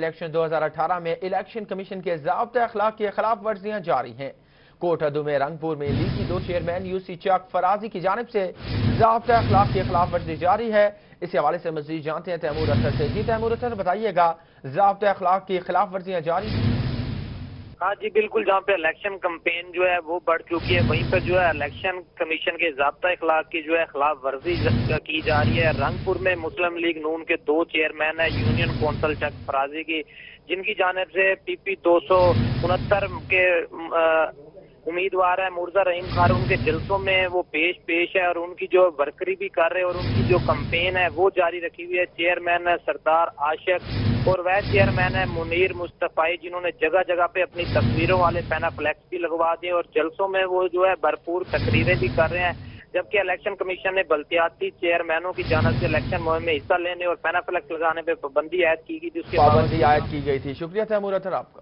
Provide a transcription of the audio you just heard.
Election دو ہزار اٹھارہ میں الیکشن کمیشن کے ضابطہ اخلاق کی خلاف ورزیاں جاری ہیں۔ کوٹ ادو میں رنگپور میں لی دو چیئرمین یو سی چک فرازی کی جانب سے ضابطہ اخلاق کی خلاف ورزی جاری ہے۔ اس حوالے سے مزید جانتے ہیں تیمور اثر سے۔ جی تیمور اثر، بتائیے گا، ضابطہ اخلاق کی خلاف ورزیاں جاری ہیں۔ ہاں جی بالکل، جہاں پہ الیکشن کمپین جو ہے وہ بڑھ چکی ہے، وہیں پہ جو ہے الیکشن کمیشن کے ضابطہ اخلاق کی جو ہے خلاف ورزی کی جا رہی ہے۔ رنگپور میں مسلم لیگ نون کے دو چیئرمین ہیں، یونین کونسل چک فرازی کی، جن کی جانب سے پی پی دو سو انہتر کے امیدوار ہے مرزا رحیم خار ان کے جلسوں میں وہ پیش پیش ہے اور ان کی جو ورکری بھی کر رہے اور ان کی جو کمپین ہے وہ جاری رکھی ہوئی ہے۔ چیئرمین سردار عاشق اور وہ چیئرمین ہے منیر مصطفی جنہوں نے جگہ جگہ پہ اپنی تصویروں والے پینا فلیکس بھی لگوا دیے اور جلسوں میں وہ جو ہے بھرپور تقریریں بھی کر رہے ہیں۔ جبکہ الیکشن کمیشن نے بلتیاتی چیئرمینوں کی جانب سے الیکشن مہم میں حصہ لینے اور پینا فلیکس لگانے پہ پابندی عائد کی گئی پابندی عائد کی گئی تھی۔ شکریہ تیمور اثر آپ کا۔